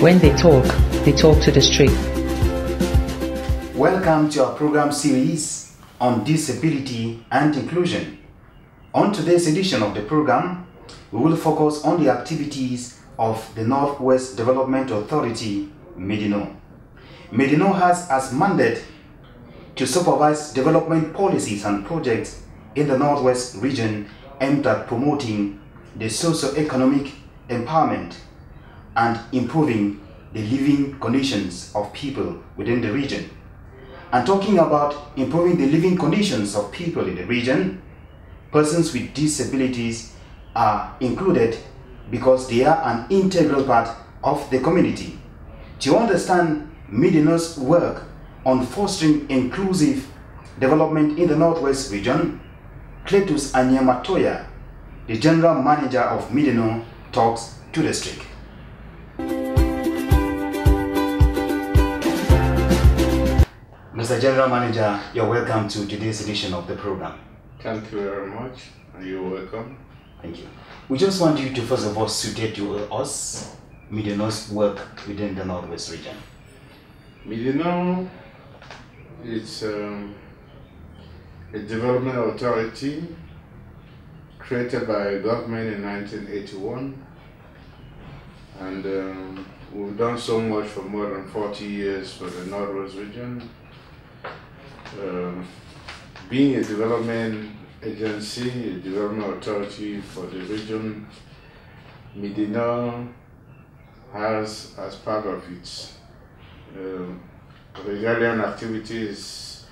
When they talk, they talk to the Streak. Welcome to our program series on disability and inclusion. On today's edition of the program, we will focus on the activities of the Northwest Development Authority, Medino. Medino has as mandate to supervise development policies and projects in the Northwest region aimed at promoting the socio-economic empowerment and improving the living conditions of people within the region. And talking about improving the living conditions of people in the region, persons with disabilities are included because they are an integral part of the community. To understand Medino's work on fostering inclusive development in the Northwest region, Cletus Anye Matoya, the General Manager of Medino, talks to the Streak. Mr. General Manager, you're welcome to today's edition of the program. Thank you very much, and you're welcome. Thank you. We just want you to first of all suited to us, Medino's work within the Northwest region. Medino is um, a development authority created by government in 1981 and um, we've done so much for more than 40 years for the Northwest region. Uh, being a development agency, a development authority for the region, Medino has as part of its uh, regarding activities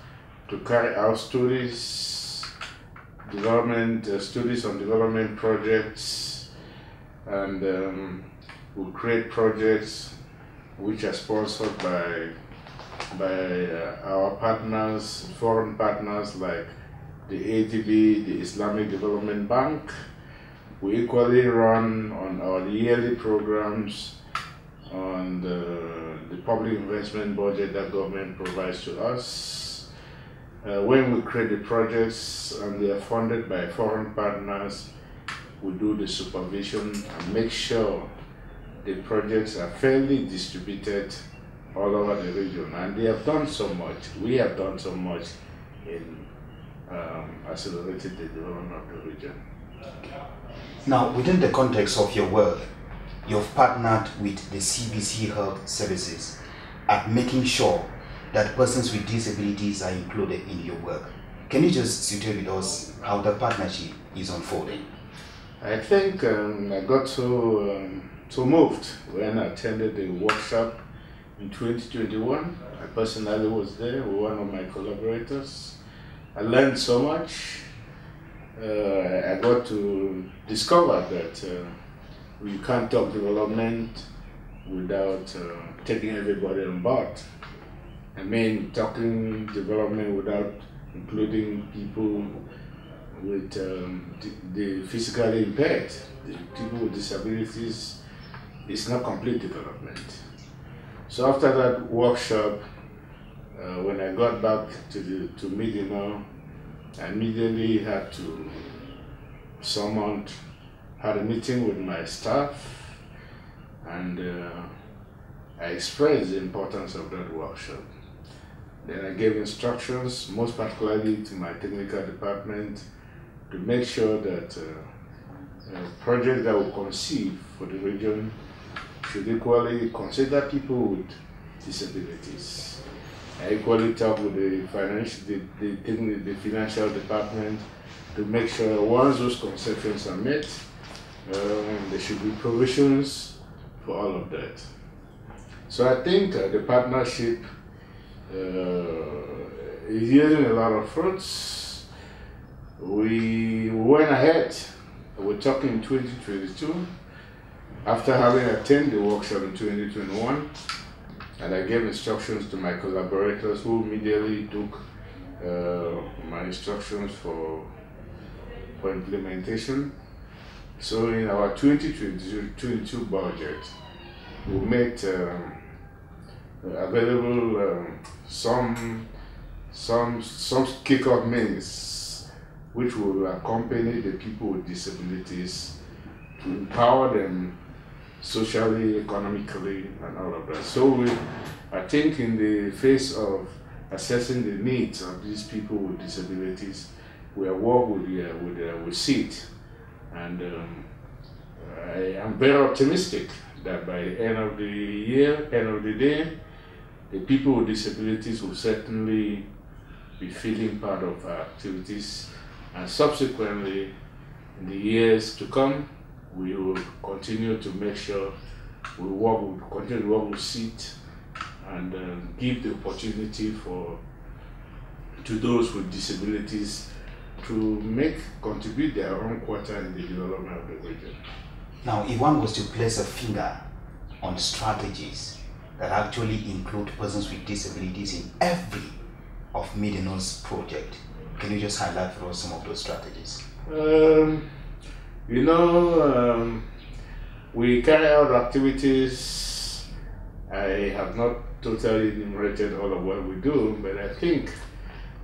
to carry out studies, development uh, studies on development projects, and um, we create projects which are sponsored by by uh, our partners, foreign partners like the ADB, the Islamic Development Bank. We equally run on our yearly programs on the, the public investment budget that government provides to us. Uh, when we create the projects and they are funded by foreign partners, we do the supervision and make sure the projects are fairly distributed all over the region. And they have done so much. We have done so much in um, accelerating the development of the region. Now, within the context of your work, you've partnered with the CBC Health Services at making sure that persons with disabilities are included in your work. Can you just share with us how the partnership is unfolding? I think um, I got so, um, so moved when I attended the workshop in 2021. I personally was there with one of my collaborators. I learned so much. Uh, I got to discover that uh, you can't talk development without uh, taking everybody on board. I mean, talking development without including people with um, the, the, physically impaired, the people with disabilities, is not complete development. So after that workshop, uh, when I got back to the to Medino, I immediately had to summon, had a meeting with my staff, and uh, I expressed the importance of that workshop. Then I gave instructions, most particularly to my technical department, to make sure that uh, projects that we conceive for the region should equally consider people with disabilities. I equally talk with the financial, the, the, the financial department to make sure once those conceptions are met, um, there should be provisions for all of that. So I think uh, the partnership uh, is yielding a lot of fruits. We went ahead. We're talking 2022 after having attended the workshop in 2021, and I gave instructions to my collaborators who immediately took uh, my instructions for, for implementation. So in our 2022 budget, we made um, available um, some some some kick-off means which will accompany the people with disabilities to empower them socially, economically, and all of that. So we, I think in the face of assessing the needs of these people with disabilities, we are work with, uh, with, uh, with SEAT. And um, I am very optimistic that by the end of the year, end of the day, the people with disabilities will certainly be feeling part of our activities and subsequently in the years to come we will continue to make sure we work with, continue to work with SEAT and um, give the opportunity for to those with disabilities to make contribute their own quarter in the development of the region. Now, if one was to place a finger on strategies that actually include persons with disabilities in every of Medino's project, can you just highlight for us some of those strategies? Um, you know, um, we carry out activities. I have not totally enumerated all of what we do, but I think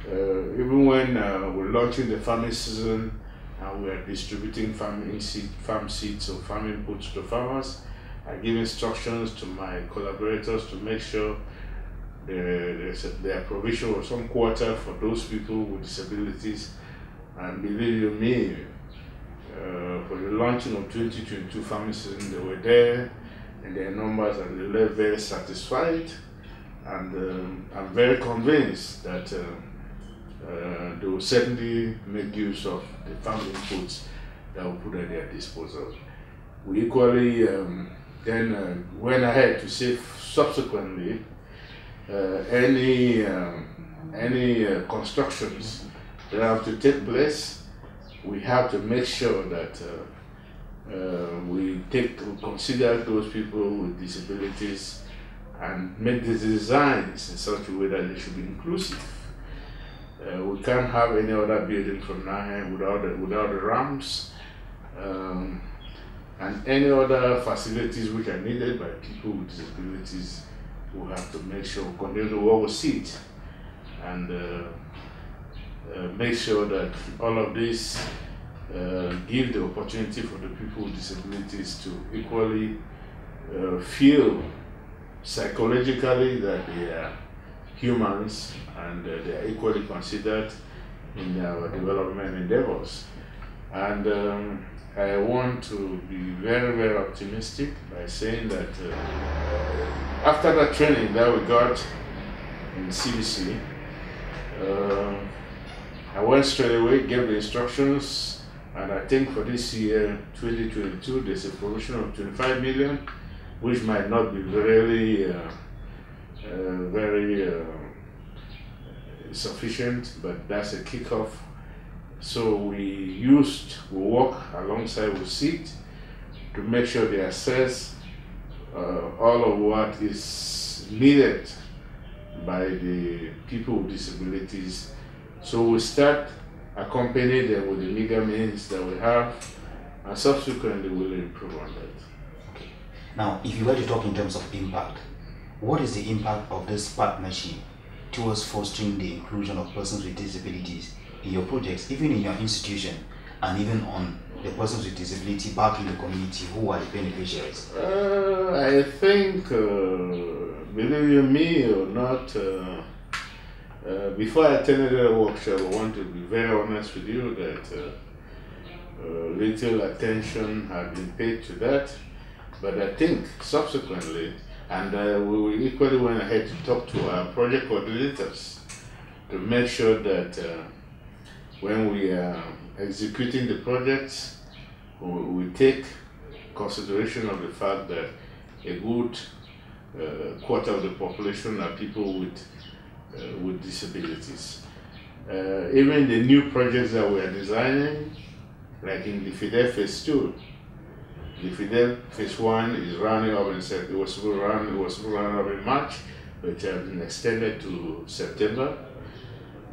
uh, even when uh, we're launching the farming season and we're distributing farming seed, farm seeds or farm inputs to farmers, I give instructions to my collaborators to make sure there's there provision of some quota for those people with disabilities. And believe you me, for the launching of 2022 farming season, they were there and their numbers and they left very satisfied. And um, I'm very convinced that uh, uh, they will certainly make use of the farm inputs that we put at their disposal. We equally um, then uh, went ahead to say subsequently uh, any um, any uh, constructions that have to take place we have to make sure that uh, uh, we take consider those people with disabilities and make the designs in such a way that they should be inclusive. Uh, we can't have any other building from on without the, without the ramps um, and any other facilities which are needed by people with disabilities. We have to make sure we continue to with SEAT and uh, uh, make sure that all of this uh, give the opportunity for the people with disabilities to equally uh, feel psychologically that they are humans and they are equally considered in our development endeavors. And um, I want to be very, very optimistic by saying that uh, after that training that we got in CBC, uh, I went straight away, gave the instructions, and I think for this year, 2022, there's a provision of 25 million, which might not be really uh, uh, very uh, sufficient, but that's a kickoff. So we used, we work alongside with SEAT to make sure they assess uh, all of what is needed by the people with disabilities so we start accompany them with the meager means that we have, and subsequently we'll improve on that. Okay. Now, if you were to talk in terms of impact, what is the impact of this partnership towards fostering the inclusion of persons with disabilities in your projects, even in your institution, and even on the persons with disability back in the community who are the beneficiaries? Uh, I think, uh, believe you me or not, uh, uh, before I attended the workshop, I want to be very honest with you that uh, uh, little attention had been paid to that. But I think subsequently, and uh, we equally went ahead to talk to our project coordinators to make sure that uh, when we are executing the projects, we, take consideration of the fact that a good uh, quarter of the population are people with with disabilities. Uh, even the new projects that we are designing, like in the FIDEL Phase 2, the FIDEL Phase 1 is running up in it was run it was run up in March, it has been extended to September.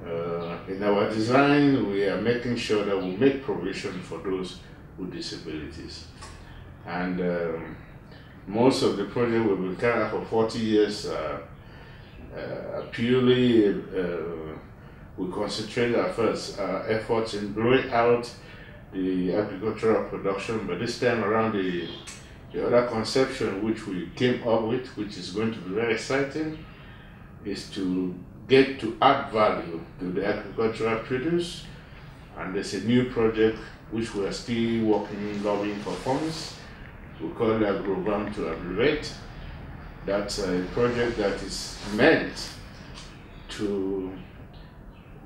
Uh, in our design, we are making sure that we make provision for those with disabilities. And um, most of the project will be carried out for 40 years uh, uh, purely uh, we concentrate our first uh, efforts in growing out the agricultural production, but this time around the The other conception which we came up with, which is going to be very exciting, is to get to add value to the agricultural produce. And there's a new project which we are still working, lobbying for funds. We call it Agrogram to abbreviate. That's a project that is meant to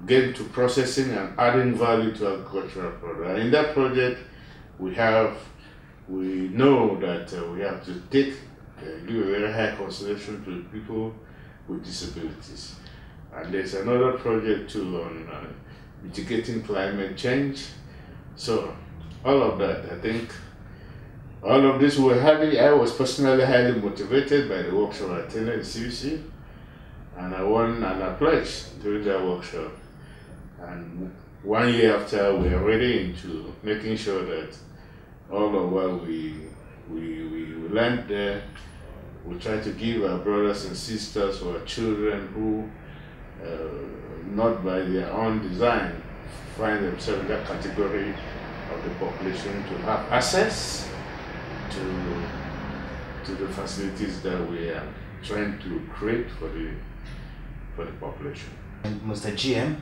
get to processing and adding value to agricultural product. And in that project, we have, we know that uh, we have to take, uh, give a very high consideration to people with disabilities. And there's another project too on uh, mitigating climate change. So all of that, I think, all of this were highly, I was personally highly motivated by the workshop I attended in CBC. And I won I pledged during that workshop. And one year after, we are ready into making sure that all of what we, we, we learned there, we try to give our brothers and sisters or children who, uh, not by their own design, find themselves in that category of the population to have access to, to the facilities that we are trying to create for the, for the population. And Mr. GM,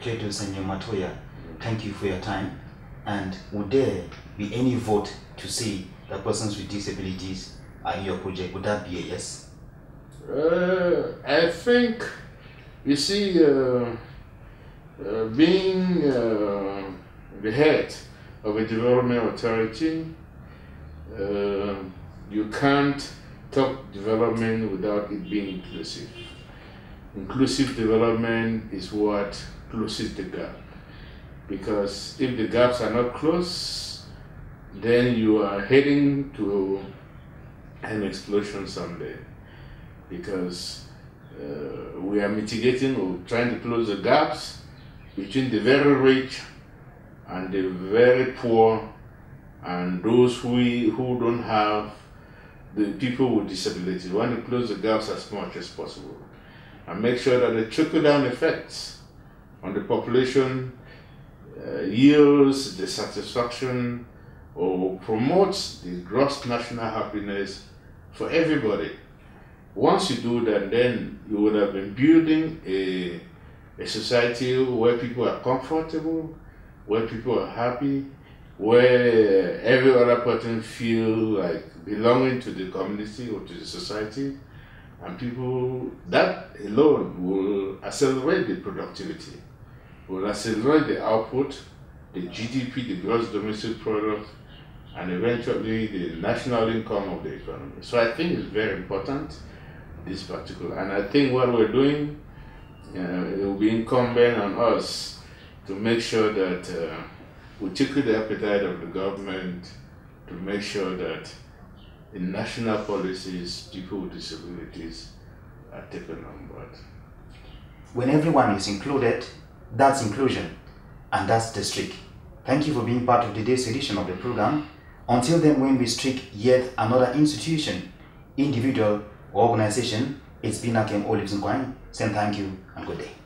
Cletus Anye Matoya, thank you for your time. And would there be any vote to say that persons with disabilities are in your project? Would that be a yes? Uh, I think, you see, uh, uh, being uh, the head of a development authority, uh, you can't talk development without it being inclusive. Inclusive development is what closes the gap. Because if the gaps are not closed, then you are heading to an explosion someday. Because uh, we are mitigating or trying to close the gaps between the very rich and the very poor and those who, who don't have the people with disabilities. We want to close the gaps as much as possible and make sure that the trickle-down effects on the population uh, yields the satisfaction or promotes the gross national happiness for everybody. Once you do that, then you would have been building a, a society where people are comfortable, where people are happy, where every other person feel like belonging to the community or to the society, and people, that alone will accelerate the productivity, will accelerate the output, the GDP, the gross domestic product, and eventually the national income of the economy. So I think it's very important, this particular, and I think what we're doing, uh, it will be incumbent on us to make sure that uh, we tickle the appetite of the government to make sure that in national policies, people with disabilities are taken on board. When everyone is included, that's inclusion, and that's the streak. Thank you for being part of today's edition of the program. Until then, when we streak yet another institution, individual, or organization, it's been Akem Olives Nkwang saying thank you and good day.